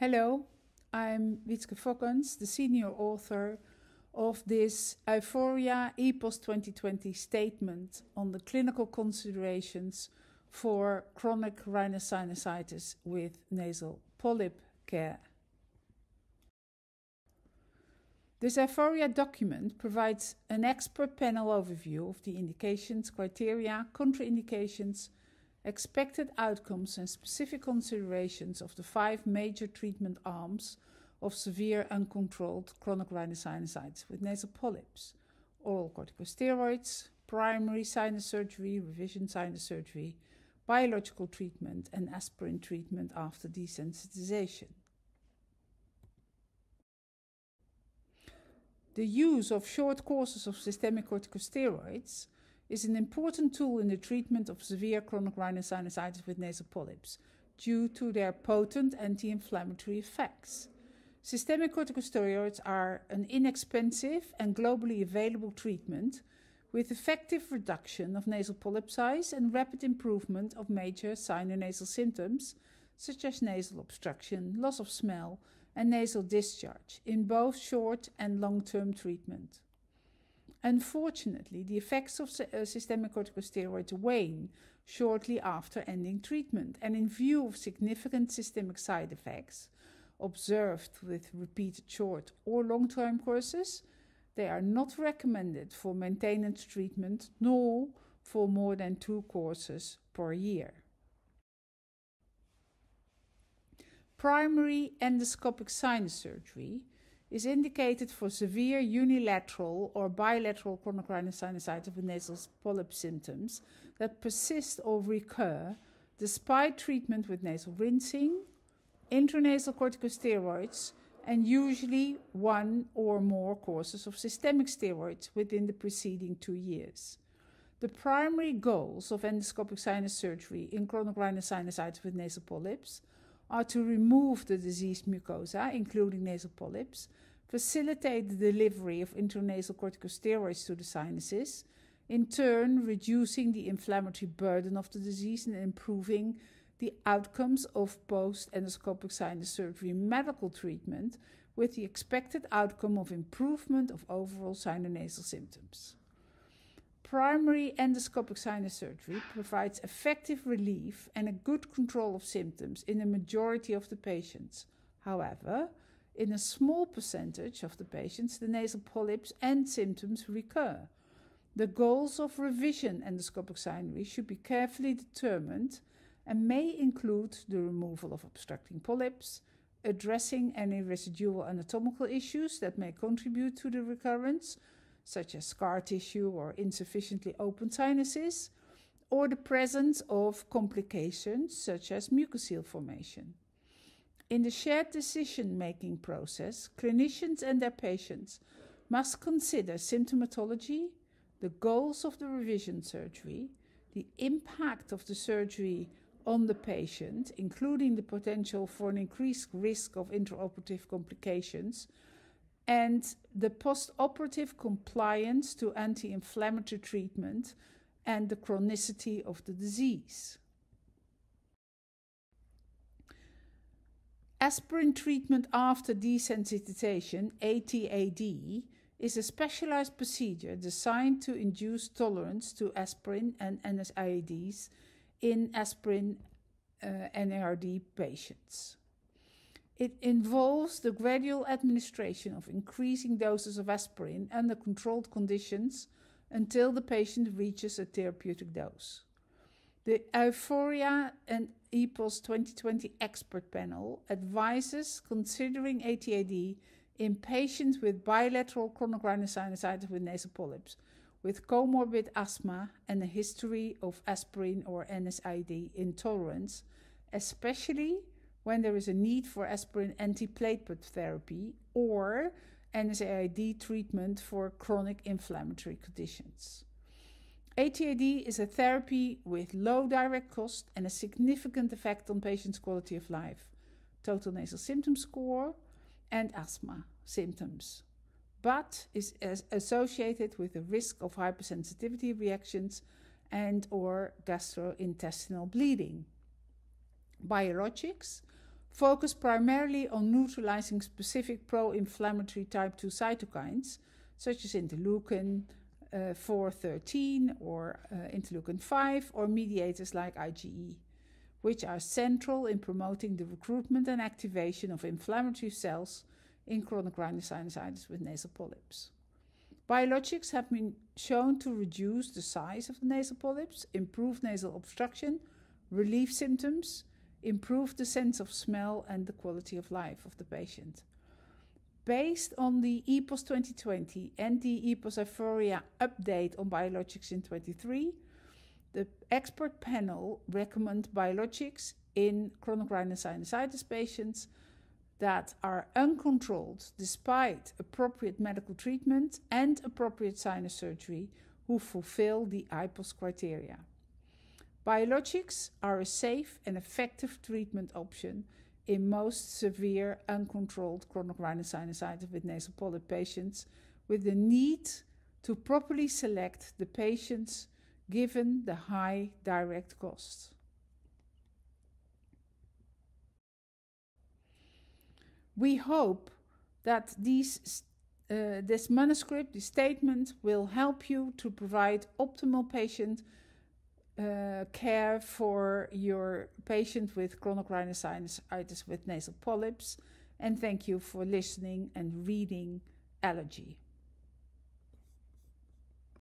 Hello, I'm Wytske Fokkens, the senior author of this EUFOREA EPOS 2020 statement on the clinical considerations for chronic rhinosinusitis with nasal polyp care. This EUFOREA document provides an expert panel overview of the indications, criteria, contraindications, expected outcomes, and specific considerations of the five major treatment arms of severe uncontrolled chronic rhinosinusitis with nasal polyps oral corticosteroids, primary sinus surgery, revision sinus surgery, biological treatment, and aspirin treatment after desensitization. The use of short courses of systemic corticosteroids is an important tool in the treatment of severe chronic rhinosinusitis with nasal polyps due to their potent anti inflammatory effects. Systemic corticosteroids are an inexpensive and globally available treatment with effective reduction of nasal polyp size and rapid improvement of major sinonasal symptoms such as nasal obstruction, loss of smell, and nasal discharge in both short and long term treatment. Unfortunately, the effects of uh, systemic corticosteroids wane shortly after ending treatment, and in view of significant systemic side effects observed with repeated short or long term courses, they are not recommended for maintenance treatment nor for more than two courses per year. Primary endoscopic sinus surgery is indicated for severe unilateral or bilateral chronic rhinosinusitis with nasal polyp symptoms that persist or recur despite treatment with nasal rinsing, intranasal corticosteroids, and usually one or more courses of systemic steroids within the preceding two years. The primary goals of endoscopic sinus surgery in chronic rhinosinusitis with nasal polyps are to remove the diseased mucosa, including nasal polyps, facilitate the delivery of intranasal corticosteroids to the sinuses, in turn, reducing the inflammatory burden of the disease and improving the outcomes of post endoscopic sinus surgery medical treatment, with the expected outcome of improvement of overall sinonasal symptoms. Primary endoscopic sinus surgery provides effective relief and a good control of symptoms in the majority of the patients. However, in a small percentage of the patients, the nasal polyps and symptoms recur. The goals of revision endoscopic surgery should be carefully determined and may include the removal of obstructing polyps, addressing any residual anatomical issues that may contribute to the recurrence, such as scar tissue or insufficiently open sinuses, or the presence of complications such as mucocele formation. In the shared decision making process, clinicians and their patients must consider symptomatology, the goals of the revision surgery, the impact of the surgery on the patient, including the potential for an increased risk of intraoperative complications, and the postoperative compliance to anti inflammatory treatment and the chronicity of the disease. Aspirin treatment after desensitization, ATAD, is a specialized procedure designed to induce tolerance to aspirin and NSAIDs in aspirin uh, NARD patients. It involves the gradual administration of increasing doses of aspirin under controlled conditions until the patient reaches a therapeutic dose. The EUFOREA and EPOS 2020 expert panel advises considering ATAD in patients with bilateral chronic rhinosinusitis with nasal polyps with comorbid asthma and a history of aspirin or NSAID intolerance, especially when there is a need for aspirin antiplatelet therapy or NSAID treatment for chronic inflammatory conditions. ATAD is a therapy with low direct cost and a significant effect on patients' quality of life, total nasal symptom score, and asthma symptoms, but is associated with a risk of hypersensitivity reactions and or gastrointestinal bleeding. Biologics focus primarily on neutralizing specific pro inflammatory type 2 cytokines, such as interleukin uh, 413 or uh, interleukin 5, or mediators like IgE, which are central in promoting the recruitment and activation of inflammatory cells in chronic rhinosinusitis with nasal polyps. Biologics have been shown to reduce the size of the nasal polyps, improve nasal obstruction, relieve symptoms, improve the sense of smell and the quality of life of the patient. Based on the EPOS 2020 and the EPOS EUFOREA update on biologics in 23, the expert panel recommend biologics in chronic rhinosinusitis patients that are uncontrolled despite appropriate medical treatment and appropriate sinus surgery who fulfill the EPOS criteria. Biologics are a safe and effective treatment option in most severe uncontrolled chronic rhinosinusitis with nasal polyp patients with the need to properly select the patients given the high direct costs. we hope that these, uh, this manuscript, this statement, will help you to provide optimal patient uh, care for your patient with chronic rhinosinusitis with nasal polyps. And thank you for listening and reading Allergy.